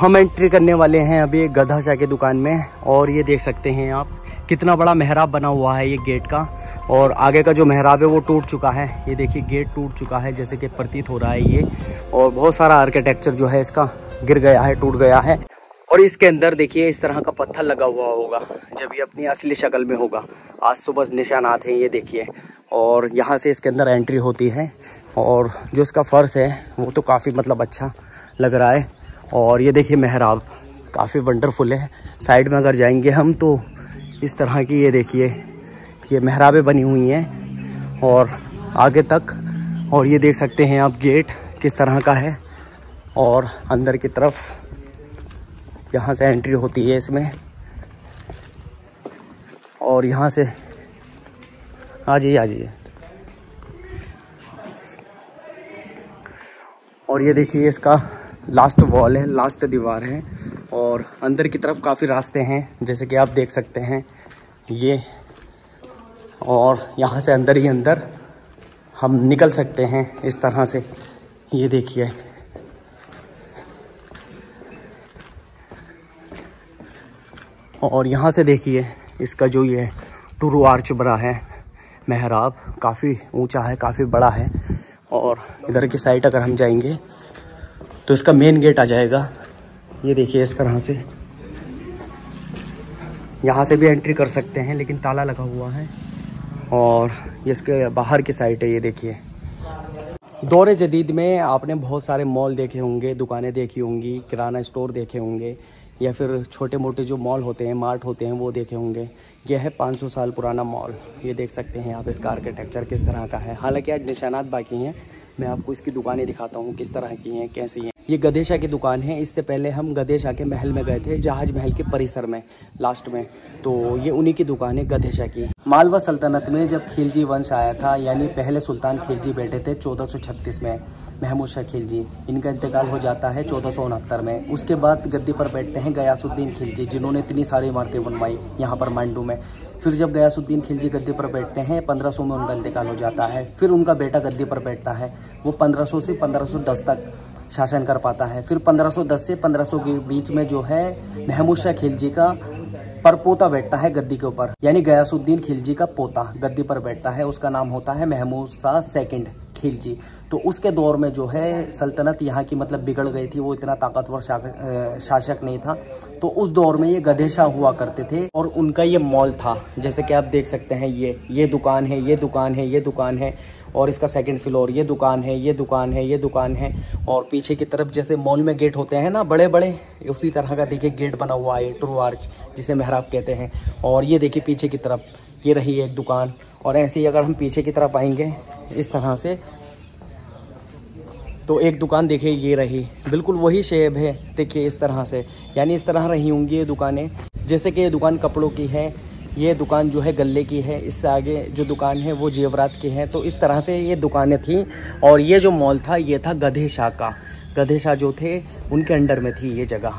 हम एंट्री करने वाले हैं अभी एक गधा शाह की दुकान में, और ये देख सकते हैं आप, कितना बड़ा मेहराब बना हुआ है ये गेट का। और आगे का जो मेहराब है वो टूट चुका है। ये देखिए, गेट टूट चुका है, जैसे कि प्रतीत हो रहा है ये। और बहुत सारा आर्किटेक्चर जो है इसका गिर गया है, टूट गया है। और इसके अंदर देखिए, इस तरह का पत्थर लगा हुआ होगा, जब ये अपनी असली शक्ल में होगा। आज सुबह निशानात हैं, ये देखिए। और यहाँ से इसके अंदर एंट्री होती है। और जो इसका फ़र्श है, वो तो काफ़ी मतलब अच्छा लग रहा है। और ये देखिए मेहराब, काफ़ी वंडरफुल है। साइड में अगर जाएँगे हम तो इस तरह की ये देखिए, ये मेहराबें बनी हुई हैं। और आगे तक, और ये देख सकते हैं आप गेट किस तरह का है। और अंदर की तरफ़ यहाँ से एंट्री होती है इसमें। और यहाँ से, आ जाइए आ जाइए। और ये देखिए इसका लास्ट वॉल है, लास्ट दीवार है और अंदर की तरफ़ काफ़ी रास्ते हैं, जैसे कि आप देख सकते हैं, ये और यहाँ से अंदर ही अंदर हम निकल सकते हैं इस तरह से। ये देखिए। और यहाँ से देखिए, इसका जो ये टूरू आर्च बना है, मेहराब, काफ़ी ऊँचा है, काफ़ी बड़ा है और इधर की साइड अगर हम जाएँगे तो इसका मेन गेट आ जाएगा। ये देखिए इस तरह से। यहाँ से भी एंट्री कर सकते हैं, लेकिन ताला लगा हुआ है। और ये इसके बाहर की साइड है, ये देखिए। दौरे जदीद में आपने बहुत सारे मॉल देखे होंगे, दुकानें देखी होंगी, किराना स्टोर देखे होंगे, या फिर छोटे मोटे जो मॉल होते हैं मार्ट होते हैं, वो देखे होंगे। यह है 500 साल पुराना मॉल ये देख सकते हैं आप इसका आर्किटेक्चर किस तरह का है। हालाँकि आज निशानात बाकी हैं। मैं आपको इसकी दुकानें दिखाता हूँ, किस तरह की हैं, कैसी हैं। ये गदेशा की दुकान है। इससे पहले हम गदेशा के महल में गए थे, जहाज़ महल के परिसर में लास्ट में। तो ये उन्हीं की दुकान है गदेशा की। मालवा सल्तनत में जब खिलजी वंश आया था, यानी पहले सुल्तान खिलजी बैठे थे 1436 में, महमूद शाह खिलजी। इनका इंतकाल हो जाता है चौदह में। उसके बाद गद्दी पर बैठते हैं गयासुद्दीन खिलजी, जिन्होंने इतनी सारी इमारतें बनवाई यहाँ पर मांडू में। फिर जब गयासुद्दीन खिलजी गद्दी पर बैठते हैं 1500 में उनका इंतकाल हो जाता है। फिर उनका बेटा गद्दी पर बैठता है, वो 1500 से 1510 तक। शासन कर पाता है। फिर 1510 से 1500 के बीच में जो है, महमूद शाह खिलजी का परपोता बैठता है गद्दी के ऊपर। यानी गयासुद्दीन खिलजी का पोता गद्दी पर बैठता है, उसका नाम होता है महमूद शाह सेकंड खिलजी। तो उसके दौर में जो है, सल्तनत यहाँ की मतलब बिगड़ गई थी, वो इतना ताकतवर शासक नहीं था। तो उस दौर में ये गधेशा हुआ करते थे और उनका ये मॉल था। जैसे कि आप देख सकते हैं, ये ये दुकान है, ये दुकान है, ये दुकान है। और इसका सेकंड फ्लोर ये दुकान है, ये दुकान है, ये दुकान है। और पीछे की तरफ़ जैसे मॉल में गेट होते हैं ना बड़े बड़े उसी तरह का देखिए गेट बना हुआ है ट्रू आर्च जिसे मेहराब कहते हैं। और ये देखिए पीछे की तरफ़, ये रही एक दुकान। और ऐसे ही अगर हम पीछे की तरफ़ आएँगे, इस तरह से तो एक दुकान देखिए, ये रही। बिल्कुल वही शेप है, देखिए इस तरह से। यानी इस तरह रही होंगी ये दुकानें। जैसे कि ये दुकान कपड़ों की है ये दुकान जो है गले की है, इससे आगे जो दुकान है वो जेवरात की है। तो इस तरह से ये दुकानें थी और ये जो मॉल था, ये था गधे शाह का। गधे शाह जो थे, उनके अंडर में थी ये जगह।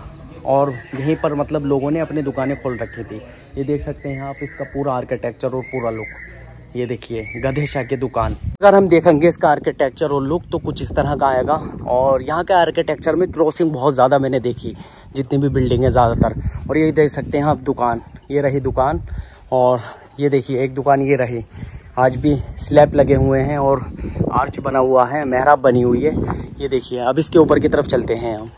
और यहीं पर मतलब लोगों ने अपनी दुकानें खोल रखी थी। ये देख सकते हैं आप इसका पूरा आर्किटेक्चर और पूरा लुक ये देखिए, गधे शाह की दुकान। अगर हम देखेंगे इसका आर्किटेक्चर और लुक तो कुछ इस तरह का आएगा। और यहाँ के आर्किटेक्चर में क्रॉसिंग बहुत ज़्यादा मैंने देखी, जितनी भी बिल्डिंग है ज़्यादातर। और ये देख सकते हैं आप दुकान। ये रही दुकान और ये देखिए, एक दुकान ये रही। आज भी स्लैब लगे हुए हैं और आर्च बना हुआ है, मेहराब बनी हुई है। ये देखिए, अब इसके ऊपर की तरफ़ चलते हैं हम।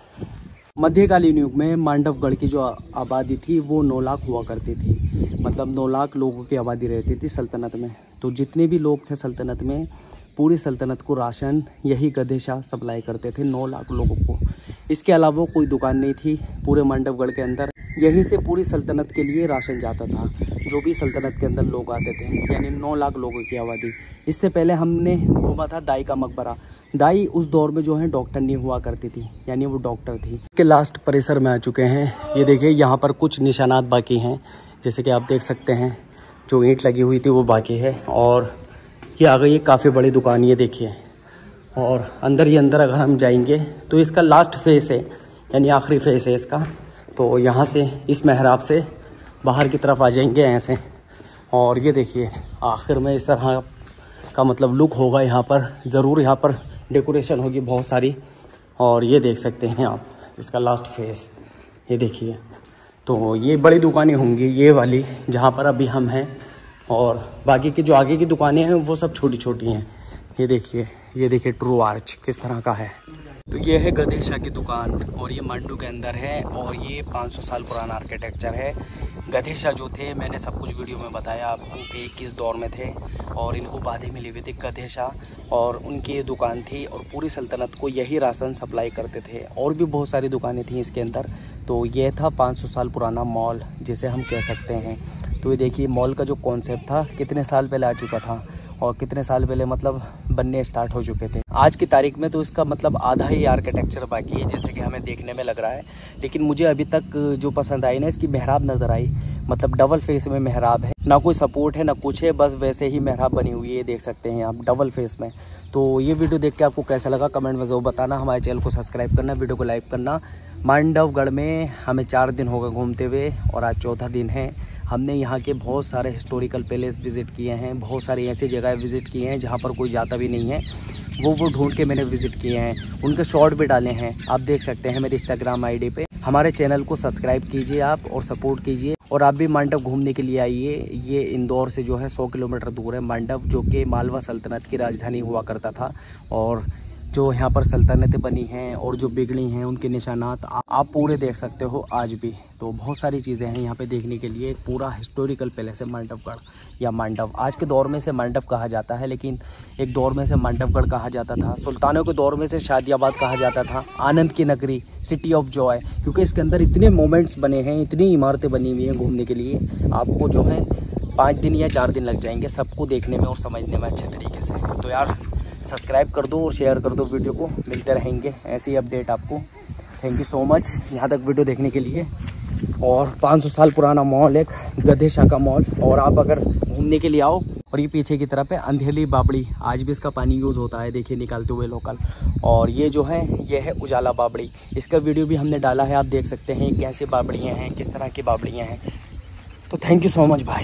मध्यकालीन युग में मांडवगढ़ की जो आबादी थी, वो नौ लाख हुआ करती थी। मतलब नौ लाख लोगों की आबादी रहती थी सल्तनत में। तो जितने भी लोग थे सल्तनत में, पूरी सल्तनत को राशन, यही गधेशाह सप्लाई करते थे नौ लाख लोगों को। इसके अलावा कोई दुकान नहीं थी, पूरे मांडवगढ़ के अंदर। यहीं से पूरी सल्तनत के लिए राशन जाता था, जो भी सल्तनत के अंदर लोग आते थे, यानी नौ लाख लोगों की आबादी। इससे पहले हमने घूमा था दाई का मकबरा। दाई उस दौर में जो है डॉक्टर नहीं हुआ करती थी, यानी वो डॉक्टर थी। इसके लास्ट परिसर में आ चुके हैं। ये देखिए, यहाँ पर कुछ निशानात बाकी हैं। जैसे कि आप देख सकते हैं, जो ईंट लगी हुई थी वो बाकी है। और ये आ गई काफ़ी बड़ी दुकान, ये देखिए। और अंदर ही अंदर अगर हम जाएँगे तो इसका लास्ट फेस है, यानी आखिरी फेस है इसका। तो यहाँ से, इस महराब से बाहर की तरफ़ आ जाएँगे ऐसे और ये देखिए, आखिर में इस तरह का मतलब लुक होगा यहाँ पर। ज़रूर यहाँ पर डेकोरेशन होगी बहुत सारी। और ये देख सकते हैं आप, इसका लास्ट फेस ये देखिए तो ये बड़ी दुकानें होंगी, ये वाली जहाँ पर अभी हम हैं। और बाकी की जो आगे की दुकानें हैं, वो सब छोटी छोटी हैं। ये देखिए ये देखिए ट्रू आर्च किस तरह का है। तो ये है गदेशा की दुकान और ये मंडू के अंदर है और ये 500 साल पुराना आर्किटेक्चर है। गधेशा जो थे, मैंने सब कुछ वीडियो में बताया आपको कि किस दौर में थे और इनको बाधे मिली हुई थी गधेशा और उनकी ये दुकान थी और पूरी सल्तनत को यही राशन सप्लाई करते थे। और भी बहुत सारी दुकानें थी इसके अंदर। तो ये था 500 साल पुराना मॉल जिसे हम कह सकते हैं। तो ये देखिए मॉल का जो कॉन्सेप्ट था, कितने साल पहले आ चुका था? और कितने साल पहले मतलब बनने स्टार्ट हो चुके थे। आज की तारीख में तो इसका मतलब आधा ही आर्किटेक्चर बाकी है, जैसे कि हमें देखने में लग रहा है। लेकिन मुझे अभी तक जो पसंद आई ना, इसकी मेहराब नज़र आई। मतलब डबल फेस में मेहराब है। ना कोई सपोर्ट है, ना कुछ है, बस वैसे ही मेहराब बनी हुई है देख सकते हैं आप डबल फेस में। तो ये वीडियो देख के आपको कैसा लगा कमेंट में ज़रूर बताना। हमारे चैनल को सब्सक्राइब करना वीडियो को लाइक करना। मांडवगढ़ में हमें चार दिन हो गए घूमते हुए और आज चौथा दिन है। हमने यहाँ के बहुत सारे हिस्टोरिकल पैलेस विज़िट किए हैं, बहुत सारी ऐसी जगह विज़िट किए हैं जहाँ पर कोई जाता भी नहीं है। वो वो ढूंढ के मैंने विज़िट किए हैं। उनके शॉर्ट भी डाले हैं। आप देख सकते हैं मेरे इंस्टाग्राम आईडी पे। हमारे चैनल को सब्सक्राइब कीजिए आप और सपोर्ट कीजिए। और आप भी मांडव घूमने के लिए आइए। ये इंदौर से जो है 100 किलोमीटर दूर है मांडव, जो कि मालवा सल्तनत की राजधानी हुआ करता था। और जो यहाँ पर सल्तनतें बनी हैं और जो बिगड़ी हैं उनके निशानात आप पूरे देख सकते हो आज भी। तो बहुत सारी चीज़ें हैं यहाँ पे देखने के लिए, पूरा हिस्टोरिकल पैलेस है मंडपगढ़ या मंडप आज के दौर में से मंडप कहा जाता है, लेकिन एक दौर में से मंडपगढ़ कहा जाता था। सुल्तानों के दौर में से शादियाबाद कहा जाता था, आनंद की नगरी सिटी ऑफ़ जॉय क्योंकि इसके अंदर इतने मोमेंट्स बने हैं, इतनी इमारतें बनी हुई हैं घूमने के लिए। आपको जो है पाँच दिन या चार दिन लग जाएँगे सबको देखने में और समझने में अच्छे तरीके से। तो यार सब्सक्राइब कर दो और शेयर कर दो वीडियो को। मिलते रहेंगे। ऐसी अपडेट आपको। थैंक यू सो मच यहाँ तक वीडियो देखने के लिए। और 500 साल पुराना मॉल एक गधेशा का मॉल और आप अगर घूमने के लिए आओ, और ये पीछे की तरफ़ है अंधेली बाबड़ी। आज भी इसका पानी यूज़ होता है, देखिए, निकालते हुए लोकल और ये जो है, ये है उजाला बाबड़ी। इसका वीडियो भी हमने डाला है, आप देख सकते हैं, कैसे बाबड़ियाँ हैं, किस तरह की बाबड़ियाँ हैं। तो थैंक यू सो मच भाई